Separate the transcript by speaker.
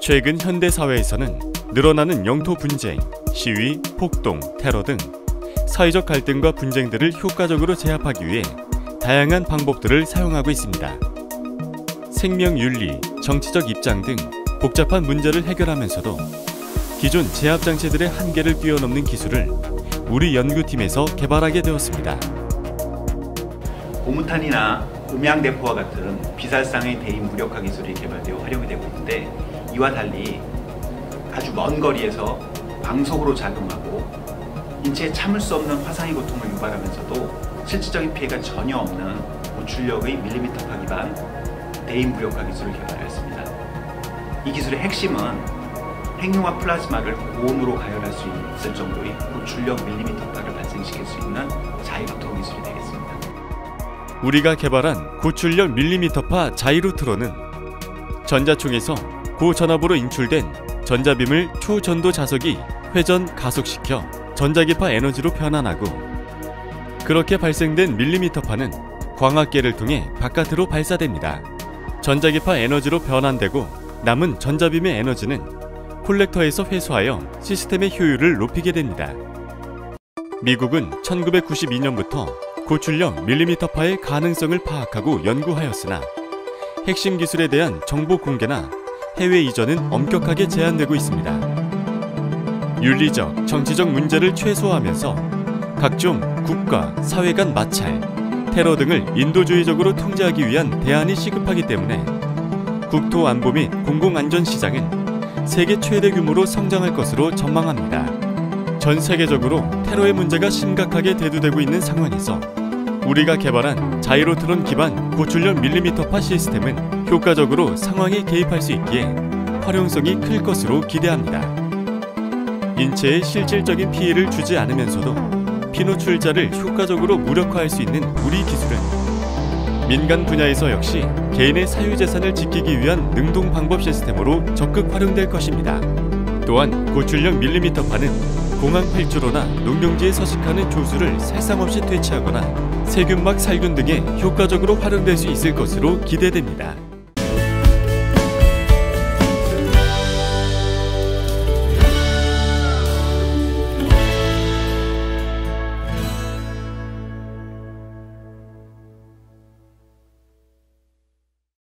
Speaker 1: 최근 현대 사회에서는 늘어나는 영토 분쟁, 시위, 폭동, 테러 등 사회적 갈등과 분쟁들을 효과적으로 제압하기 위해 다양한 방법들을 사용하고 있습니다. 생명 윤리, 정치적 입장 등 복잡한 문제를 해결하면서도 기존 제압 장치들의 한계를 뛰어넘는 기술을 우리 연구팀에서 개발하게 되었습니다.
Speaker 2: 고무탄이나 음양대포와 같은 비살상의 대인 무력화 기술이 개발되어 활용이 되고 있는데 이와 달리 아주 먼 거리에서 광속으로 작용하고 인체에 참을 수 없는 화상의 고통을 유발하면서도 실질적인 피해가 전혀 없는 고출력의 밀리미터 파 기반 대인 무력화 기술을 개발하였습니다. 이 기술의 핵심은 핵융합 플라즈마를 고온으로 가열할 수 있을 정도의 고출력 밀리미터 파를 발생시킬 수 있는 자이로트론 기술이 되겠습니다.
Speaker 1: 우리가 개발한 고출력 밀리미터파 자이로트론은 전자총에서 고전압으로 인출된 전자빔을 초전도 자석이 회전 가속시켜 전자기파 에너지로 변환하고 그렇게 발생된 밀리미터파는 광학계를 통해 바깥으로 발사됩니다. 전자기파 에너지로 변환되고 남은 전자빔의 에너지는 콜렉터에서 회수하여 시스템의 효율을 높이게 됩니다. 미국은 1992년부터 고출력 밀리미터파의 가능성을 파악하고 연구하였으나 핵심 기술에 대한 정보 공개나 해외 이전은 엄격하게 제한되고 있습니다. 윤리적, 정치적 문제를 최소화하면서 각종 국가, 사회 간 마찰, 테러 등을 인도주의적으로 통제하기 위한 대안이 시급하기 때문에 국토 안보 및 공공안전 시장은 세계 최대 규모로 성장할 것으로 전망합니다. 전 세계적으로 테러의 문제가 심각하게 대두되고 있는 상황에서 우리가 개발한 자이로트론 기반 고출력 밀리미터파 시스템은 효과적으로 상황에 개입할 수 있기에 활용성이 클 것으로 기대합니다. 인체에 실질적인 피해를 주지 않으면서도 피노출자를 효과적으로 무력화할 수 있는 우리 기술은 민간 분야에서 역시 개인의 사유재산을 지키기 위한 능동 방법 시스템으로 적극 활용될 것입니다. 또한 고출력 밀리미터파는 공항 활주로나 농경지에 서식하는 조수를 살상 없이 퇴치하거나 세균막 살균 등에 효과적으로 활용될 수 있을 것으로 기대됩니다.